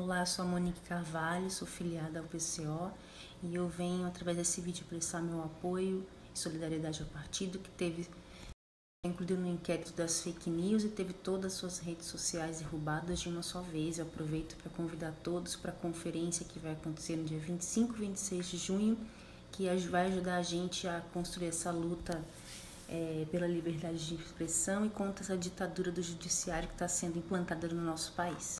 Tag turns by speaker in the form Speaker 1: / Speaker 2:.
Speaker 1: Olá, sou a Monique Carvalho, sou filiada ao PCO e eu venho através desse vídeo prestar meu apoio e solidariedade ao partido que teve incluído no inquérito das fake news e teve todas as suas redes sociais derrubadas de uma só vez. Eu aproveito para convidar todos para a conferência que vai acontecer no dia 25 e 26 de junho, que vai ajudar a gente a construir essa luta é, pela liberdade de expressão e contra essa ditadura do judiciário que está sendo implantada no nosso país.